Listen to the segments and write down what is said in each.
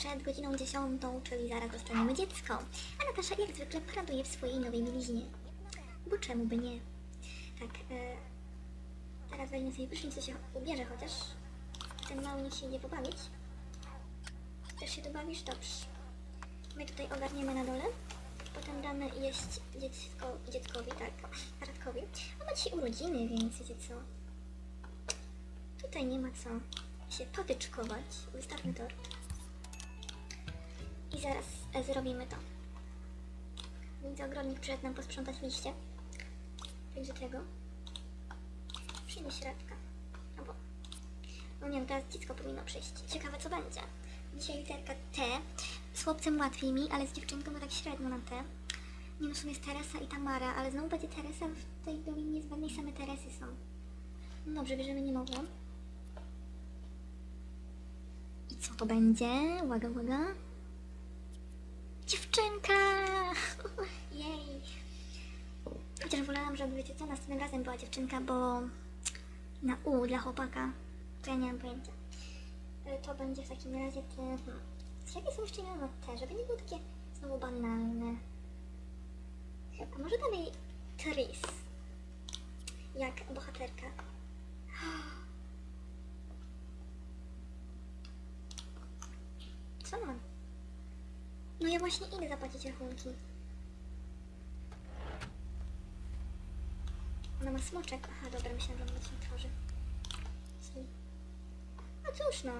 przed godziną 10, czyli zaraz dostaniemy dziecko. A Natasza jak zwykle paraduje w swojej nowej mieliźnie. Bo czemu by nie? Tak, e, teraz weźmie sobie prysznic, co się ubierze chociaż. Ten mały niech się idzie pobawić. Też się dobawisz? Dobrze. My tutaj ogarniemy na dole. Potem damy jeść dziecko, dzieckowi, tak, Radkowi. On ma dzisiaj urodziny, więc wiecie co? Tutaj nie ma co się potyczkować. Wystarczy tort. I zaraz e, zrobimy to. Widzę, ogrodnik przyszedł nam posprzątać liście. Także tego. Przyjmie środka. Albo... No nie wiem, teraz dziecko powinno przyjść. Ciekawe co będzie. Dzisiaj literka T. Z chłopcem łatwiej mi, ale z dziewczynką tak średnio na T. Nie no, sumie jest Teresa i Tamara, ale znowu będzie Teresa, w tej dolinie zbadnej same Teresy są. No dobrze, bierzemy nie mogą. I co to będzie? Łaga, łaga. Dziewczynka! Jej! Chociaż wolałam, żeby wiecie co, następnym razem była dziewczynka, bo na U dla chłopaka to ja nie mam pojęcia. Y, To będzie w takim razie te... Hmm. Jakie są jeszcze imiona te, żeby nie było takie znowu banalne. A może damy jej Tris. Jak bohaterka. Co mam? No ja właśnie idę zapłacić rachunki. Ona ma smoczek. Aha, dobra, myślałam, że ona się tworzy. No cóż no.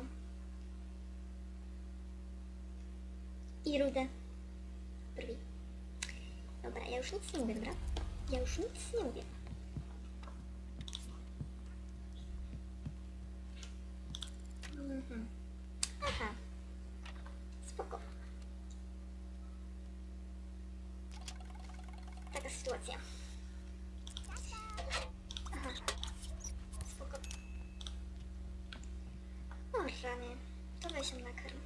I rudę. Brwi. Dobra, ja już nic nie mówię, dobra? Ja już nic nie mówię. Mhm. Aha. Spoko. Taka sytuacja. Aha. Spoko. O rany. To weź ją nakarm.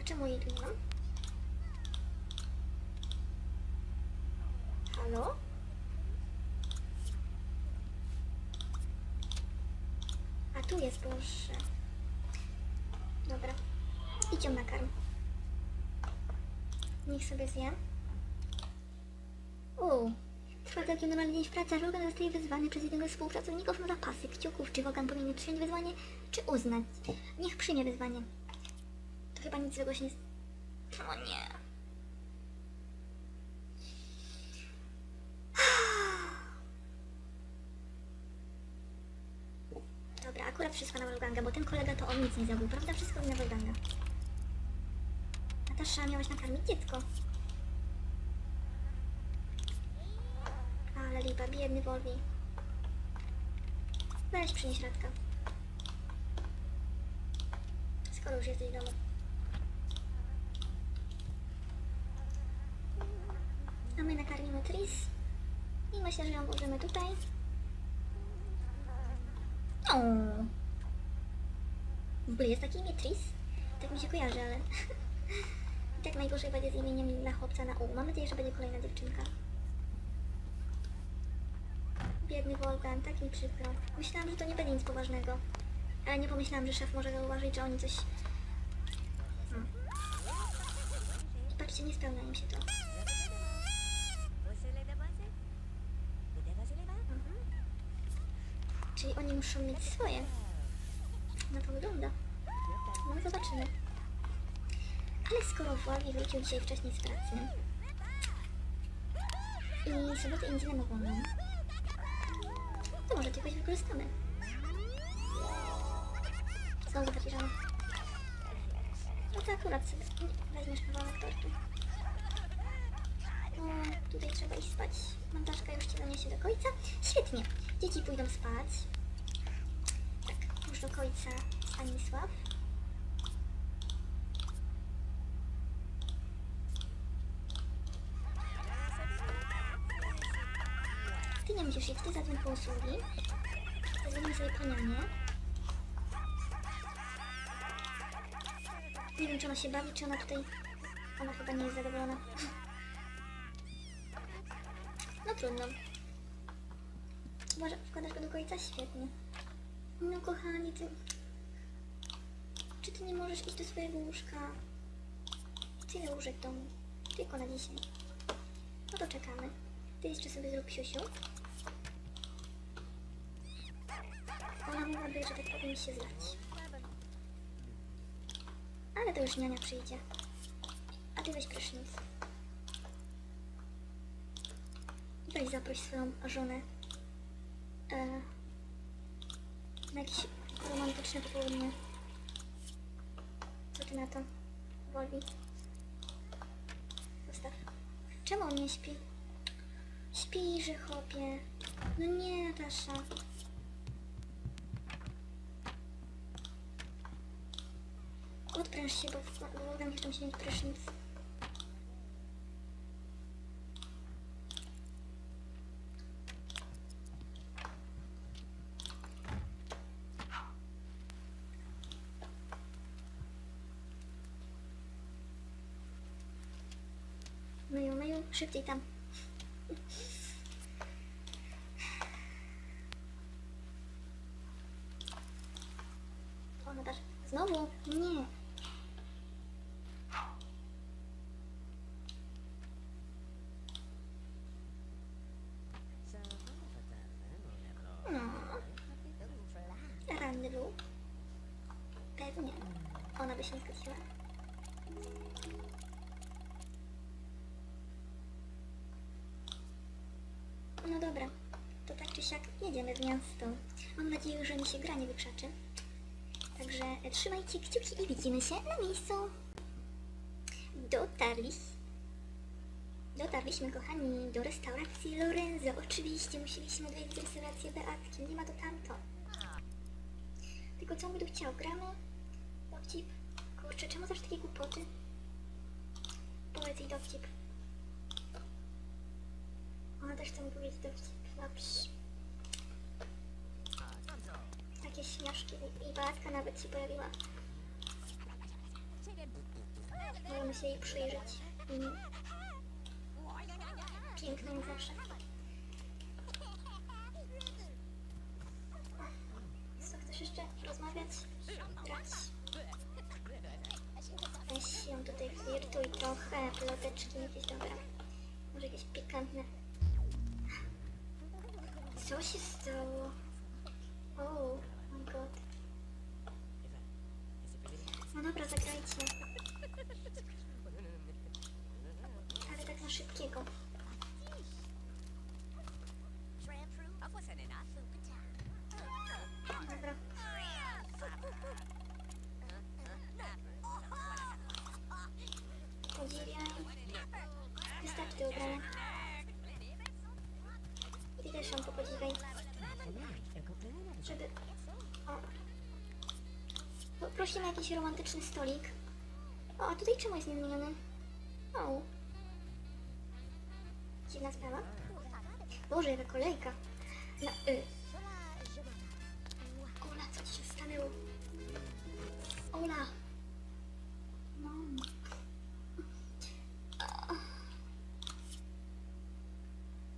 A czemu jej tu nie mam? Halo? A tu jest, proszę. Dobra. Idź ją nakarm. Niech sobie zje. U. Trwa taki normalny dzień w pracy, a Logan zostaje wezwany przez jednego z współpracowników na zapasy kciuków. Czy Logan powinien przyjąć wyzwanie, czy uznać? Niech przyjmie wyzwanie. To chyba nic złego się nie... O nie. Dobra, akurat wszystko na Wolfganga, bo ten kolega to on nic nie zrobił, prawda? Wszystko na Wolfganga. Natasza, miałaś nakarmić dziecko. Ale lipa, biedny Wolwi. Weź przynieś Radka. Skoro już jesteś w domu. A my nakarmimy Tris. I myślę, że ją włożymy tutaj. O. Jest takie imię Tris? Tak mi się kojarzy, ale... I tak najgorzej będzie z imieniem dla chłopca na U. Mam nadzieję, że będzie kolejna dziewczynka. Biedny Wolfgang, tak mi przykro. Myślałam, że to nie będzie nic poważnego. Ale nie pomyślałam, że szef może zauważyć, że oni coś... Hmm. I patrzcie, nie spełnia im się to. Mhm. Czyli oni muszą mieć swoje. Na to wygląda. No zobaczymy. Ale skoro Władimir wrócił dzisiaj wcześniej z pracy i sobotę i niedzielę ma wolną, to może to jakoś wykorzystamy. Znowu żal. No to akurat sobie weźmiesz kawałek tortu. O, tutaj trzeba iść spać. Montaszka już cię zaniesie do końca. Świetnie. Dzieci pójdą spać. Do końca Stanisław. Ty nie musisz iść, ty zadzwoń po usługi. Zrobimy sobie panianie. Nie wiem, czy ona się bawi, czy ona tutaj... Ona chyba nie jest zadowolona. No trudno. Może wkładasz go do końca? Świetnie. No kochani, ty... Czy ty nie możesz iść do swojego łóżka? Tyle łóżek w domu. Tylko na dzisiaj. No to czekamy. Ty jeszcze sobie zrób siusiu. Ona mogłaby, że tak powiem, się zlać. Ale to już niania przyjdzie. A ty weź prysznic. Weź zaproś swoją żonę. E, na jakieś romantyczne popołudnie. Co ty na to? Woli. Zostaw. Czemu on nie śpi? Śpi, że chopie. No nie, Natasza. Odpręż się, bo w- bo chcą się mieć prysznic. Myju, myju, szybciej tam. O, Natasza. Znowu? Nie. No. Jedziemy w miasto. Mam nadzieję, że mi się gra nie wykrzaczy. Także e, trzymajcie kciuki i widzimy się na miejscu. Dotarli. Dotarliśmy, kochani, do restauracji Lorenzo. Oczywiście musieliśmy wejść w restaurację Beatki. Nie ma to tamto. Tylko co by tu chciał? Gramy? Dowcip? Kurczę, czemu zawsze takie głupoty? Powiedz jej dowcip. Ona też chce mi powiedzieć dowcip. Dobrze. Takie śmieszki. I Beatka nawet się pojawiła. Możemy się jej przyjrzeć. Mm. Zawsze. Co, chcesz jeszcze rozmawiać? Grać? Weź ją tutaj flirtuj trochę, ploteczki jakieś, dobra. Może jakieś pikantne. Co się stało? My god. No dobra, zagrajcie. Ale tak na szybkiego. Dobra. Podziwiaj. Wystarczy tego grania. Ty też ją podziwiaj. Żeby... Prosimy jakiś romantyczny stolik. O, a tutaj czemu jest niewymieniony? O. Dziwna sprawa. Boże, jaka kolejka. Na, y. Ola, co ci się stanęło? Ola. Mam.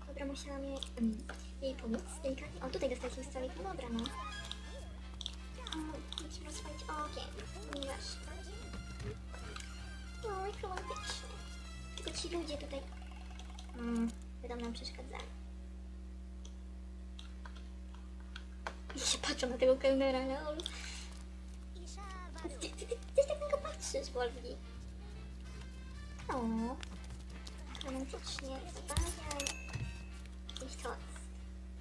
Dobra, musiałam jej, mm, jej pomóc delikatnie. O, tutaj dostaliśmy stolik. No dobra, no. Romantycznie. Tylko ci ludzie tutaj... Mm, będą nam przeszkadzali. I się patrzą na tego kelnera, lol. Ty, ty, ty, ty tak na niego patrzysz, Wolfi. O, romantycznie, zabawiaj. Jakiś toast.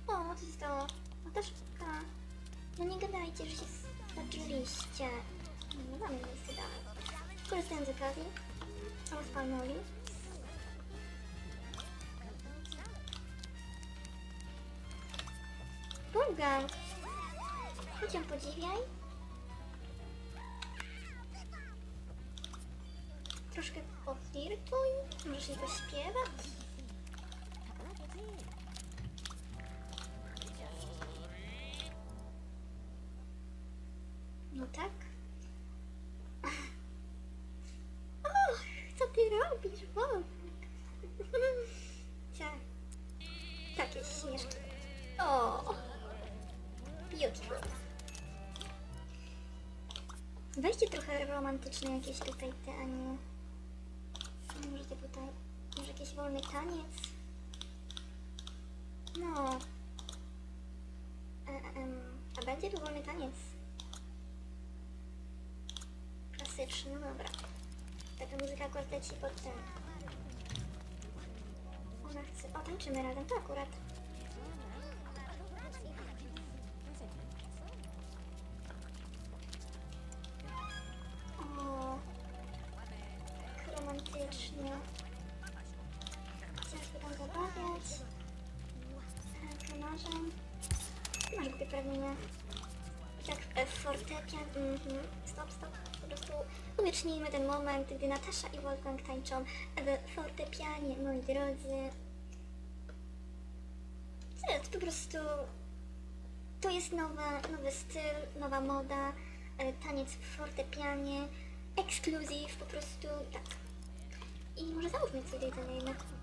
O, co się stało? Nataszka. No nie gadajcie, że się zaczęliście. No, mamy miejsce dalej. Korzystając z okazji, rozpalmy ogień. Bulgar! Chodź ją podziwiaj. Troszkę poflirtuj. Możesz jej pośpiewać. Trochę romantyczne jakieś tutaj te, a nie... Może tutaj... Może jakiś wolny taniec? No... E, a będzie tu wolny taniec? Klasyczny, no dobra. Taka muzyka akurat leci pod ten. Ona chce... O, tańczymy razem, to akurat. Masz głupie pragnienia. Jak e, fortepian. Mhm. Stop, stop. Po prostu uwiecznijmy ten moment, gdy Natasza i Wolfgang tańczą w fortepianie, moi drodzy. To jest po prostu... To jest nowa, nowy styl, nowa moda, e, taniec w fortepianie, ekskluzyw, po prostu tak. I może załóżmy coś do jedzenia. Aha,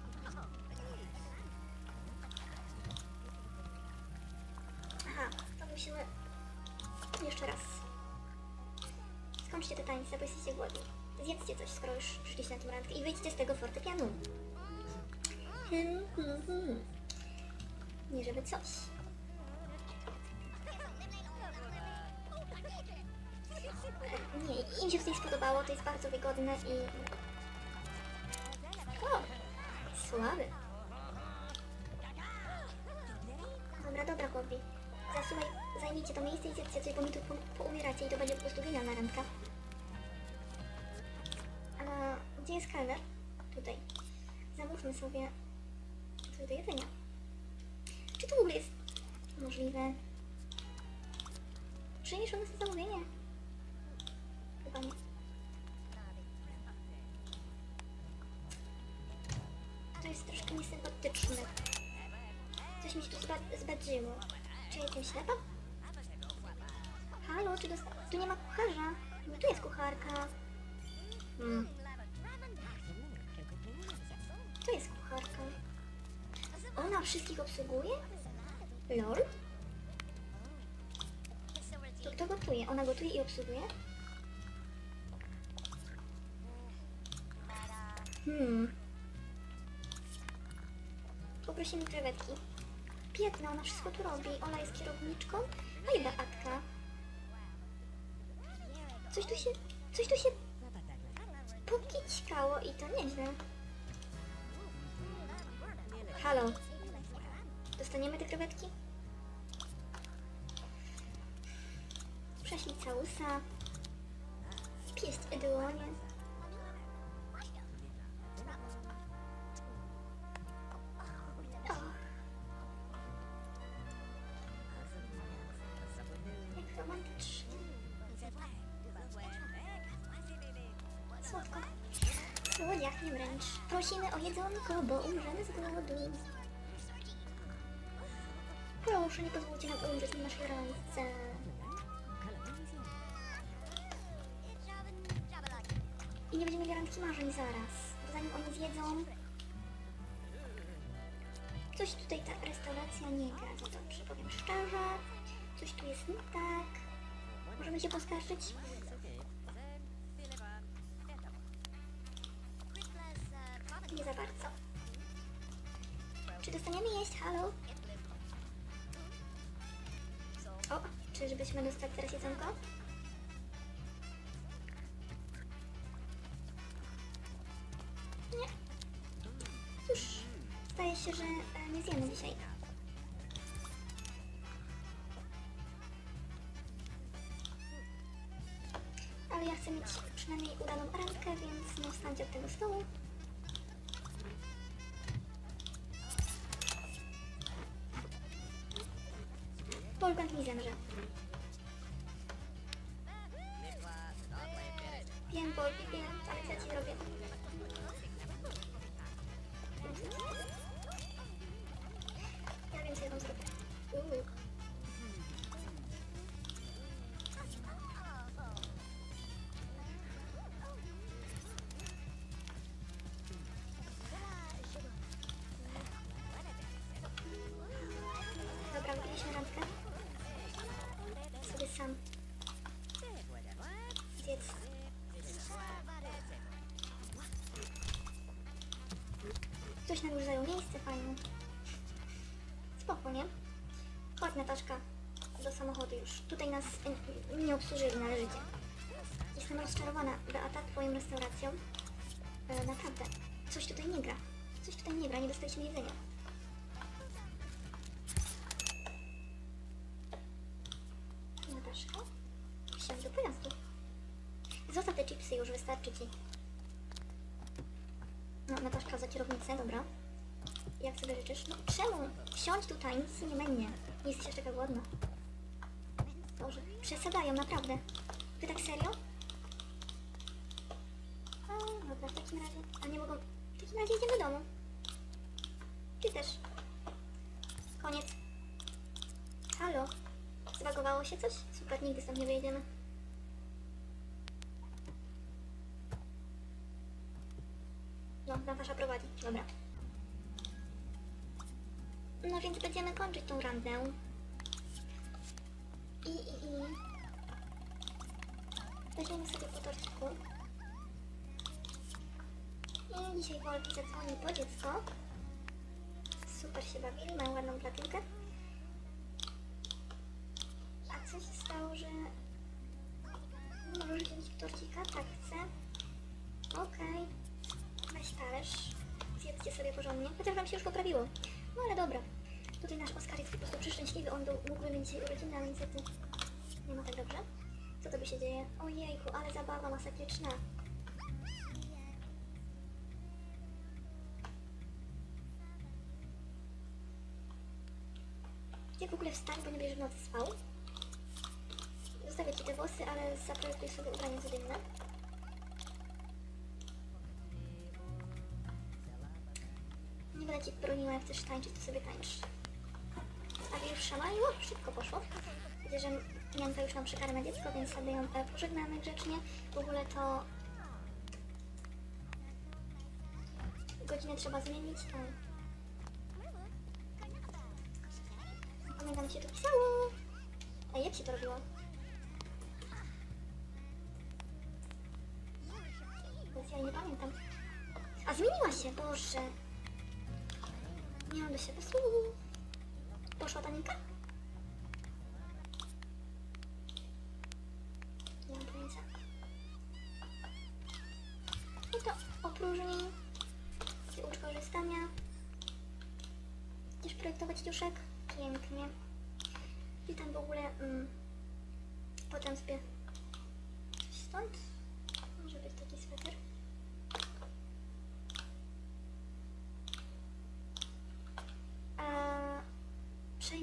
Skończcie te tańce, bo jesteście głodni. Zjedzcie coś, skoro już szliście na tą randkę i wyjdźcie z tego fortepianu. Hmm, hmm, hmm. Nie żeby coś. Nie, im się tutaj spodobało, to jest bardzo wygodne i... O! Słaby. Dobra, dobra, chłopi. Zasuwaj, zajmijcie to miejsce i zjedzcie coś, bo mi tu po, poumieracie i to będzie po prostu genialna randka. Jest kelner? Tutaj. Zamówmy sobie coś do jedzenia. Czy to w ogóle jest możliwe? Nas to zamówienie? Chyba nie. To jest troszkę niesympatyczne. Coś mi się tu zba- zbadziło. Czy jestem ślepa? Halo, czy dosta... Tu nie ma kucharza. No tu jest kucharka. Hmm. Ona wszystkich obsługuje? Lol? To kto gotuje? Ona gotuje i obsługuje? Hmm. Poprosimy krewetki. Biedna, ona wszystko tu robi. Ona jest kierowniczką, a i Beatka. Coś tu się... Coś tu się... Pokićkało i to nieźle. Halo. Dostaniemy te krewetki? Prześlij całusa. Pieść Edyłonie. Słodko. Słodziach nie wręcz. Prosimy o jedzonko, bo umrzemy z głodu. Proszę, nie pozwólcie nam umrzeć na naszej randce. I nie będziemy mieli randki marzeń zaraz. Bo zanim oni zjedzą... Coś tutaj ta restauracja nie gra za dobrze, powiem szczerze. Coś tu jest nie tak. Możemy się poskarżyć? Nie za bardzo. Czy dostaniemy jeść? Halo? O, czyżbyśmy dostali teraz jedzonko? Nie. Cóż, zdaje się, że e, nie zjemy dzisiaj. Ale ja chcę mieć przynajmniej udaną randkę, więc nie wstańcie od tego stołu. Wolfgang mi zemrze. Wiem, Wolfi, Ktoś już zajął miejsce, fajnie. Spoko, nie? Chodź Nataszka, do samochodu już. Tutaj nas nie obsłużyli należycie. Jestem rozczarowana, Beata, twoją restauracją. E, naprawdę, coś tutaj nie gra. Coś tutaj nie gra, nie dostaliśmy jedzenia. Nataszka, wsiadł do pojazdu. Zostaw te chipsy już, wystarczy ci. No, Nataszka kierownicę, dobra. Jak sobie życzysz? No czemu? Wsiądź tutaj, nic nie będzie. Nie jesteś aż taka głodna. Boże, przesadają, naprawdę. Wy tak serio? A, dobra, w takim razie... A nie mogą... W takim razie idziemy do domu. Ty też. Koniec. Halo? Zbagowało się coś? Super, nigdy stąd nie wyjedziemy. Po dziecko. Super się bawili, mają ładną platynkę. A co się stało, że... Możesz wziąć torcika? Tak, chcę. Okej. Weź talerz. Zjedzcie sobie porządnie. Chociaż wam się już poprawiło. No ale dobra. Tutaj nasz Oskar jest po prostu przeszczęśliwy. On mógłby mieć dzisiaj urodziny, ale niestety nie ma tak dobrze. Co tobie się dzieje? Ojejku, ale zabawa masakryczna. W ogóle wstań, bo nie będziesz w nocy spał? Zostawię ci te włosy, ale zaprojektuj sobie ubranie codzienne. Nie będę ci broniła, jak chcesz tańczyć, to sobie tańcz. A już szamali? O, szybko poszło. Widzę, że Janka już mam przekarmę dziecko, więc sobie ją e, pożegnamy grzecznie. W ogóle to... Godzinę trzeba zmienić. O. Pamiętam, się to pisało. A jak się to robiło? Więc ja nie pamiętam. A zmieniła się, Boże. Nie mam do siebie słów. Poszła ta linka?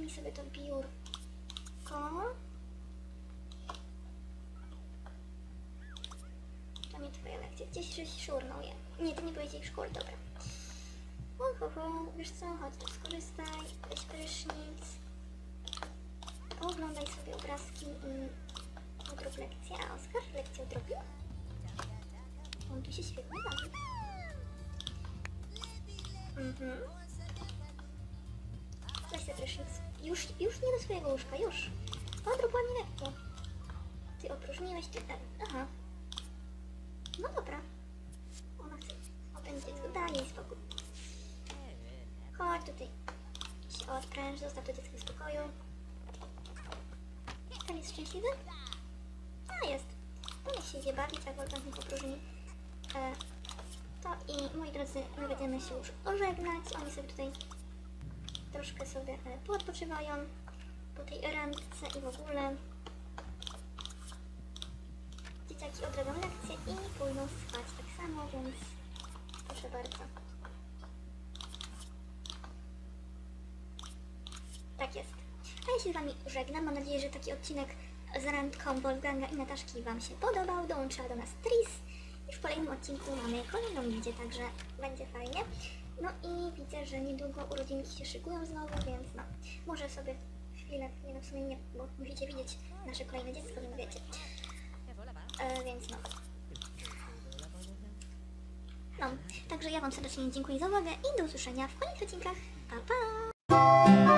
Przejmij sobie to biurko. To nie twoja lekcja. Gdzieś żeś szurnął je. Nie, to nie powiedzieli w szkole, dobra. Uhuhu, wiesz co, chodź tu skorzystaj, weź prysznic. Oglądaj sobie obrazki i odrób lekcję. A Oskar lekcję odrobił? On tu się świetnie bawi. Mhm. Weź te prysznic. Już, już nie do swojego łóżka, już. Odrób ładnie lekko. Ty opróżniłeś, ty... e, Aha. No dobra. Ona chce opędzić dziecko. Daj jej spokój. Chodź tutaj. Się odpręż, zostaw to dziecko w spokoju. Ten jest szczęśliwy? A, jest. To niech się idzie bawić, a Wolfgang niech to i moi drodzy, my będziemy się już ożegnać. Oni sobie tutaj troszkę sobie e, poodpoczywają po tej randce i w ogóle. Dzieciaki odrobią lekcję i pójdą spać tak samo, więc proszę bardzo. Tak jest. A ja się z Wami żegnam. Mam nadzieję, że taki odcinek z randką Wolfganga i Nataszki Wam się podobał. Dołączyła do nas Tris. I w kolejnym odcinku mamy kolejną Lidzie, także będzie fajnie. No i widzę, że niedługo urodzinki się szykują znowu, więc no, może sobie chwilę, nie no w sumie nie, bo musicie widzieć nasze kolejne dziecko, więc wiecie. E, więc no. No, także ja Wam serdecznie dziękuję za uwagę i do usłyszenia w kolejnych odcinkach. Pa, pa!